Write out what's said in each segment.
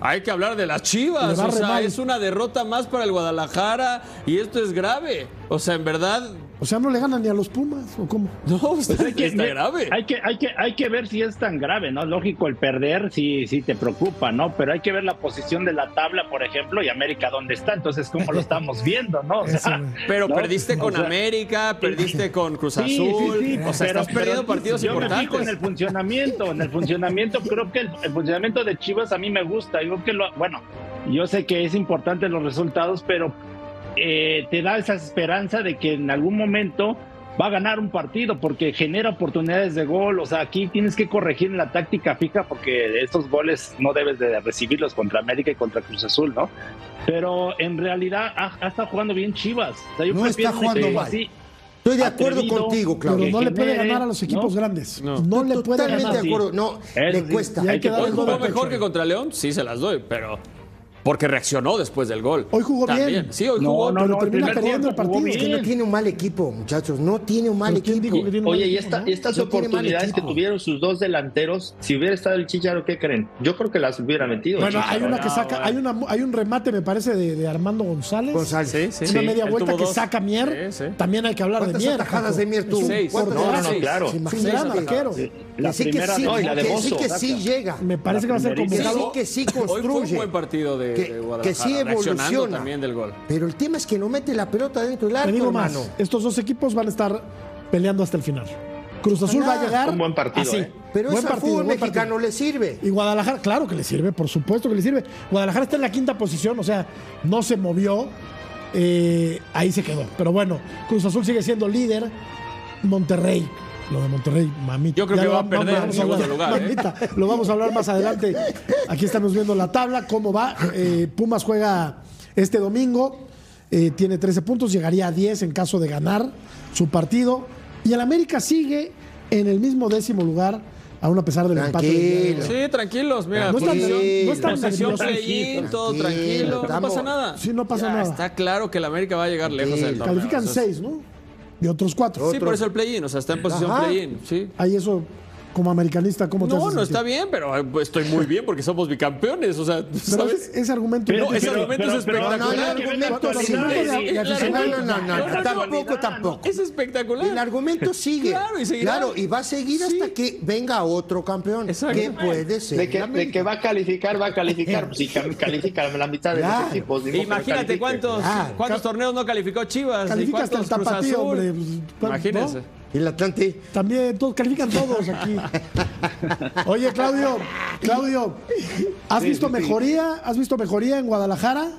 Hay que hablar de las Chivas, o sea, es una derrota más para el Guadalajara y esto es grave. O sea, en verdad, o sea, no le ganan ni a los Pumas, ¿o cómo? No, pues está grave. Hay que, hay, que, hay que ver si es tan grave, ¿no? Lógico, el perder sí, sí te preocupa, ¿no? Pero hay que ver la posición de la tabla, por ejemplo, y América dónde está. Entonces, ¿cómo lo estamos viendo, no? O sea, pero perdiste con América, perdiste con Cruz Azul. Sí, sí, o sea, estás perdiendo partidos yo importantes. Me fijo en el funcionamiento, en el funcionamiento, creo que el, funcionamiento de Chivas a mí me gusta. Yo que lo, bueno, yo sé que es importante los resultados, pero eh, te da esa esperanza de que en algún momento va a ganar un partido porque genera oportunidades de gol. O sea, aquí tienes que corregir en la táctica fija porque estos goles no debes de recibirlos contra América y contra Cruz Azul, ¿no? Pero en realidad ha, estado jugando bien Chivas. no está jugando mal. Estoy de acuerdo contigo, Claudio. Pero no le puede ganar a los equipos grandes. No, le puede ganar. Totalmente de acuerdo. No, le cuesta. Hay que Hoy jugó mejor que contra León, sí se las doy, pero porque reaccionó después del gol. Hoy jugó bien. Sí, hoy jugó. No, pero termina perdiendo el partido. Es que no tiene un mal equipo, muchachos. No tiene un mal equipo. Oye, y estas oportunidades que tuvieron sus dos delanteros, si hubiera estado el Chicharo, ¿qué creen? Yo creo que las hubiera metido. Bueno, hay una que saca, hay, una, hay un remate, me parece, de, Armando González. González. Sí, sí, una media vuelta que saca Mier. También hay que hablar de Mier. tajadas de Mier tuvo? Seis. No, no, no, claro. Gran arquero. La primera no, y la de Bozo. que sí llega. Me parece que va a ser complicado. que sí construye. Hoy fue un buen partido de Guadalajara evoluciona. También del gol. Pero el tema es que no mete la pelota dentro del arco, digo Más, estos dos equipos van a estar peleando hasta el final. Cruz Azul va a llegar. Un buen partido. Así. ¿eh? Pero buen partido, fútbol mexicano le sirve. Y Guadalajara, claro que le sirve, por supuesto que le sirve. Guadalajara está en la quinta posición, o sea, no se movió. Eh, ahí se quedó. Pero bueno, Cruz Azul sigue siendo líder. Monterrey lo de Monterrey, mamita. Yo creo que va a perder en segundo lugar. ¿eh? Lo vamos a hablar más adelante. Aquí estamos viendo la tabla, cómo va. Eh, Pumas juega este domingo, eh, tiene 13 puntos, llegaría a 10 en caso de ganar su partido. Y el América sigue en el mismo décimo lugar, aún a pesar del empate. Sí, tranquilos, mira. No están, no están todo tranquilo, no pasa nada. Sí, no pasa nada. Está claro que el América va a llegar lejos del torneo. Califican 6, ¿no? Y otros cuatro. Sí, por eso el play-in, o sea, está en posición play-in, sí. Ahí eso como americanista, ¿cómo te No, no está bien, pero pues, estoy muy bien porque somos bicampeones. O sea, ¿sabes? Ese, argumento. no, ese argumento es espectacular. no, el argumento No, no, no, tampoco, tampoco. Es espectacular. El argumento sigue. Claro, y seguirá. Claro, y va a seguir hasta que venga otro campeón. Exacto. Que puede ser. De que, de que, va a calificar, va a calificar. Si califica la mitad de los equipos. Imagínate cuántos, cuántos torneos no calificó Chivas. Califica hasta el tapatío, hombre. Imagínense. ¿Y el Atlante? También, todos, califican todos aquí. Oye, Claudio, Claudio, ¿has visto mejoría? ¿Has visto mejoría en Guadalajara?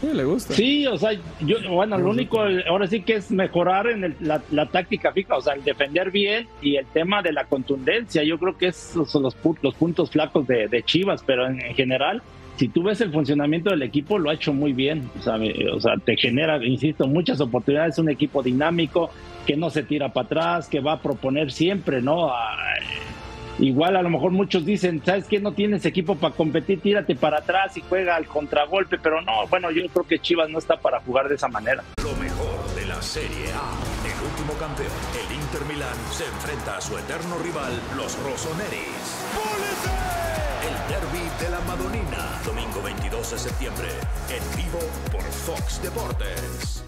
Sí, le gusta. Sí, o sea, yo, bueno, lo único ahora sí que es mejorar en la, táctica fija, o sea, el defender bien y el tema de la contundencia. Yo creo que esos son los, los puntos flacos de, Chivas, pero en, general, si tú ves el funcionamiento del equipo, lo ha hecho muy bien. O sea, o sea, te genera, insisto, muchas oportunidades, un equipo dinámico, que no se tira para atrás, que va a proponer siempre, ¿no? igual a lo mejor muchos dicen, ¿sabes qué? No tienes equipo para competir, tírate para atrás y juega al contragolpe, pero no, bueno, yo creo que Chivas no está para jugar de esa manera. Lo mejor de la Serie A, el último campeón, el Inter Milán, se enfrenta a su eterno rival, los Rossoneri's. El 2 de septiembre, en vivo por Fox Deportes.